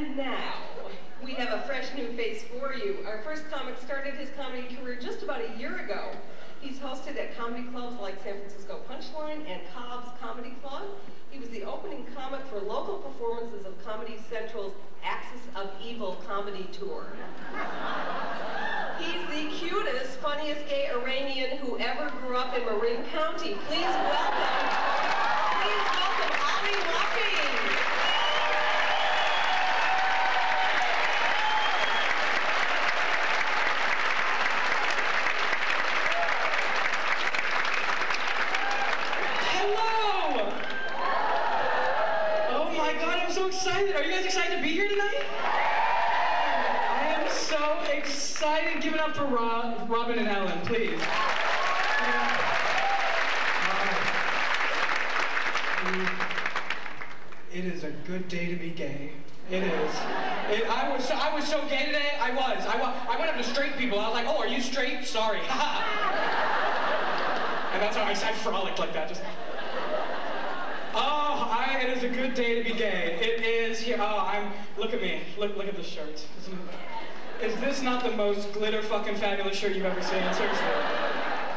And now, we have a fresh new face for you. Our first comic started his comedy career just about a year ago. He's hosted at comedy clubs like San Francisco Punchline and Cobb's Comedy Club. He was the opening comic for local performances of Comedy Central's Axis of Evil comedy tour. He's the cutest, funniest gay Iranian who ever grew up in Marin County. Please welcome, please welcome Ali Walking. Hello! Oh my god, I'm so excited. Are you guys excited to be here tonight? I am so excited. Give it up for Rob, Robin and Ellen, please. It is a good day to be gay. It is. It, I was so, I was so gay today. I was. I, I went up to straight people. I was like, "Oh, are you straight? Sorry." and that's how I, I frolicked like that. Just. Oh, I, it is a good day to be gay. It is here. Oh, I'm. Look at me. Look, look at this shirt. Is this not the most glitter fucking fabulous shirt you've ever seen? Seriously.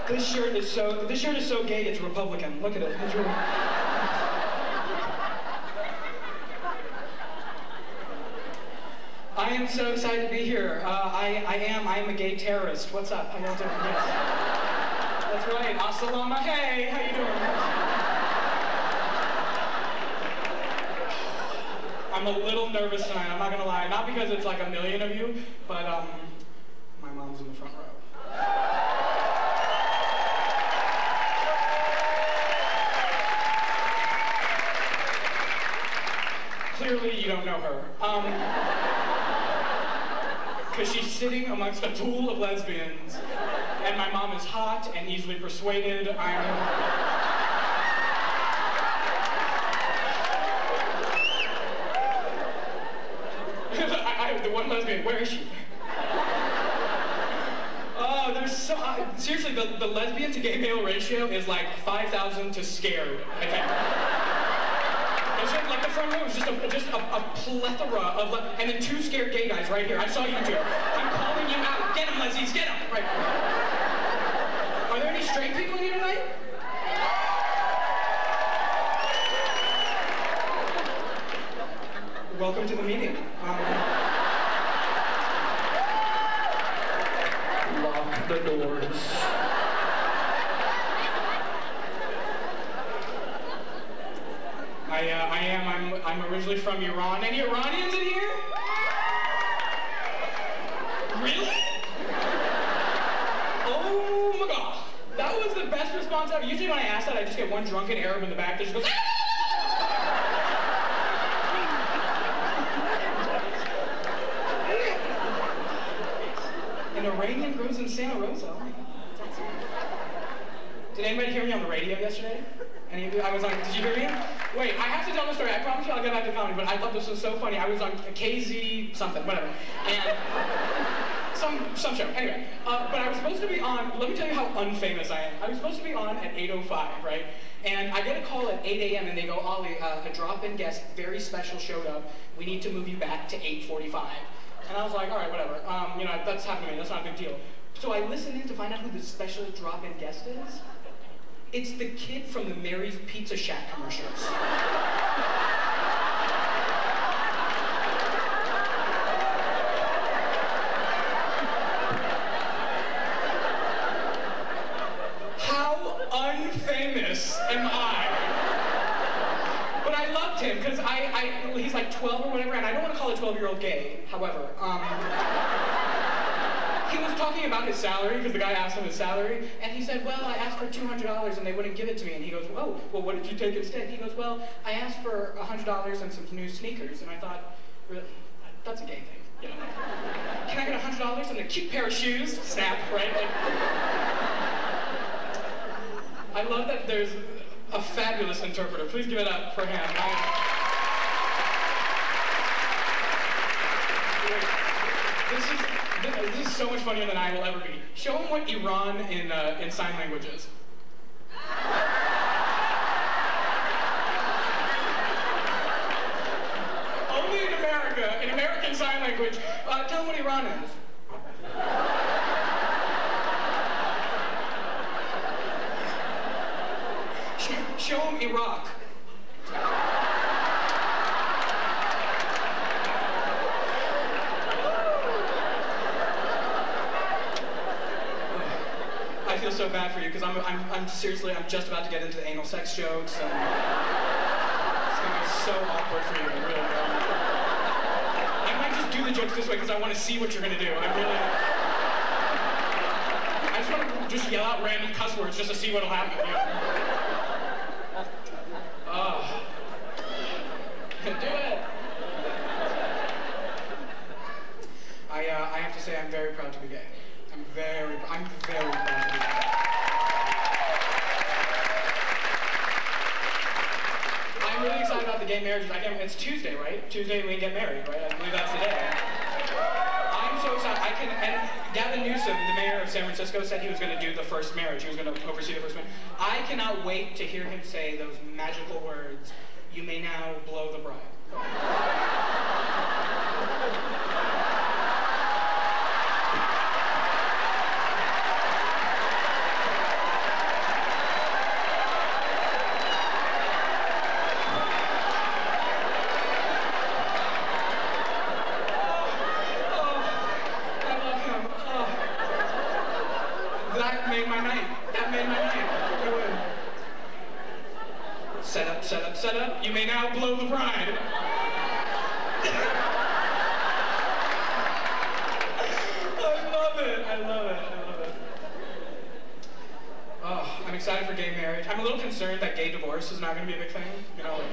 This shirt is so. This shirt is so gay. It's Republican. Look at it. It's really- I am so excited to be here. Uh, I, I am. I am a gay terrorist. What's up? How y'all doing? Yes. That's right. Assalamu. Hey, how you doing? I'm a little nervous tonight. I'm not gonna lie. Not because it's like a million of you, but um, my mom's in the front row. Clearly, you don't know her. Um, because she's sitting amongst a pool of lesbians, and my mom is hot and easily persuaded. I'm. I, the one lesbian, where is she? Oh, there's so seriously the, the lesbian to gay male ratio is like 5,000 to scared. Okay. Just like the front row is just a just a, a plethora of le- and then two scared gay guys right here. I saw you two. I'm calling you out. Get them, lesbians. Get them. Right. Are there any straight people in here tonight? Welcome to the meeting. Um, the doors. I, uh, I am. I'm, I'm originally from Iran. Any Iranians in here? Really? Oh my gosh. That was the best response ever. Usually when I ask that, I just get one drunken Arab in the back that just goes, An Grows in Santa Rosa. Did anybody hear me on the radio yesterday? Any of you? I was on, did you hear me? Wait, I have to tell the story. I promise you I'll get back to comedy, but I thought this was so funny. I was on KZ something, whatever. And some some show. Anyway, uh, but I was supposed to be on, let me tell you how unfamous I am. I was supposed to be on at 8.05, right? And I get a call at 8 a.m. and they go, Ollie, uh, a drop-in guest, very special, showed up. We need to move you back to 8.45. And I was like, all right, whatever. Um, you know, that's happened to me. That's not a big deal. So I listen in to find out who the special drop-in guest is. It's the kid from the Mary's Pizza Shack commercials. How unfamous am I? But I loved him because I, I, he's like 12 or whatever, and I don't want to call a 12-year-old gay. However, um, he was talking about his salary because the guy asked him his salary, and he said, "Well, I asked for $200 and they wouldn't give it to me." And he goes, "Oh, well, what did you take instead?" He goes, "Well, I asked for $100 and some new sneakers." And I thought, really, that's a gay thing, you know? Can I get $100 and a cute pair of shoes? Snap, right? Like, I love that there's a fabulous interpreter. Please give it up for him. I- This is, this, is so much funnier than I will ever be. Show him what Iran in, uh, in sign language is. Only in America. In American Sign Language. Uh, tell him what Iran is. Show him Iraq. So bad for you because I'm, I'm, I'm seriously, I'm just about to get into the anal sex jokes. And it's gonna be so awkward for you, it really. I might just do the jokes this way because I want to see what you're gonna do. I really. I just want to just yell out random cuss words just to see what'll happen. Oh. do it. I, uh, I have to say I'm very proud to be gay. I'm very, I'm very. I'm really excited about the gay marriages. I it's Tuesday, right? Tuesday we get married, right? I believe that's the day. I'm so excited. I can, and Gavin Newsom, the mayor of San Francisco, said he was going to do the first marriage. He was going to oversee the first marriage. I cannot wait to hear him say those magical words, you may now blow the bride. Oh, I love him. Oh. That made my night. That made my night. Really. Set up, set up, set up. You may now blow the bride. I love it. I love it. I love it. Oh, I'm excited for gay marriage. I'm a little concerned that gay divorce is not going to be a big thing. You know, like,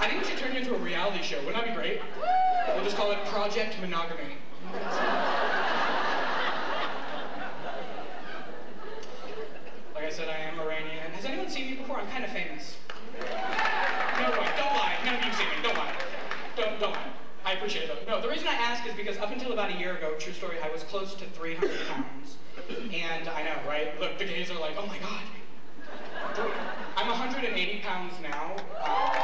I think we should turn it into a reality show. Wouldn't that be great? We'll just call it Project Monogamy. Like I said, I am Iranian. Has anyone seen me before? I'm kind of famous. No way. Don't lie. None of you see me. Don't lie. Don't, don't lie. I appreciate. No, the reason I ask is because up until about a year ago, true story, I was close to 300 pounds. And I know, right? Look, the gays are like, oh my god. I'm 180 pounds now. Um,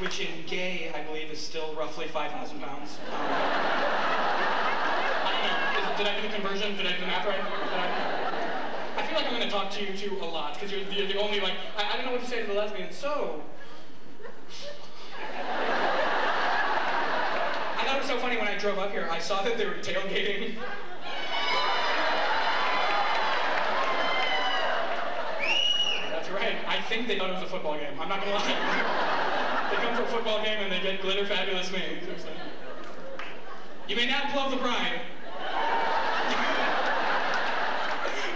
which in gay, I believe, is still roughly 5,000 pounds. Um, I don't know. Is, did I do the conversion? Did I do the math right? Feel like I'm going to talk to you two a lot because you're, you're the only like I, I don't know what to say to the lesbian, So. I thought it was so funny when I drove up here. I saw that they were tailgating. That's right. I think they thought it was a football game. I'm not gonna lie. they come to a football game and they get glitter fabulous me. You may now blow the bride.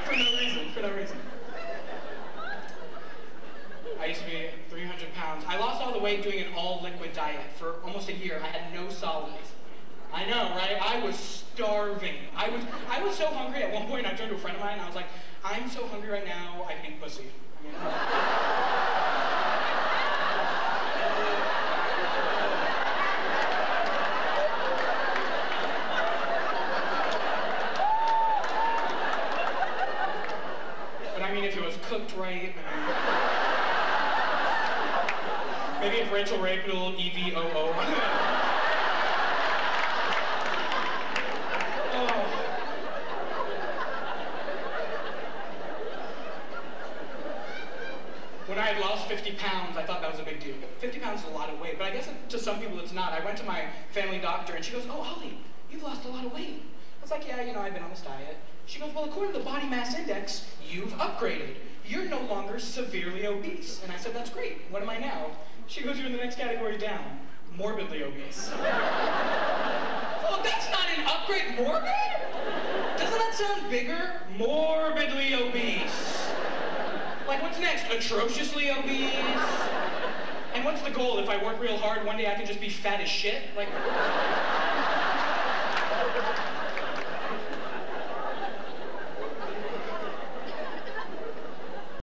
for no reason. For no reason. I used to be 300 pounds. I lost all the weight doing an all liquid diet for almost a year. I had no solids. I know, right? I was starving. I was I was so hungry at one point. I turned to a friend of mine. and I was like, "I'm so hungry right now. I eat pussy." I mean, but I mean, if it was cooked right. I mean, maybe if Rachael Ray put a little E V O O. Oh. When I had lost 50 pounds, I thought that was a big deal. 50 pounds is a lot of weight, but I guess to some people it's not. I went to my family doctor and she goes, Oh, Holly, you've lost a lot of weight. I was like, Yeah, you know, I've been on this diet. She goes, Well, according to the body mass index, you've upgraded. You're no longer severely obese. And I said, That's great. What am I now? She goes, You're in the next category down morbidly obese. Oh, that's not an upgrade. Morbid? Doesn't that sound bigger? Morbidly obese. Like, what's next? Atrociously obese? And what's the goal? If I work real hard, one day I can just be fat as shit? Like.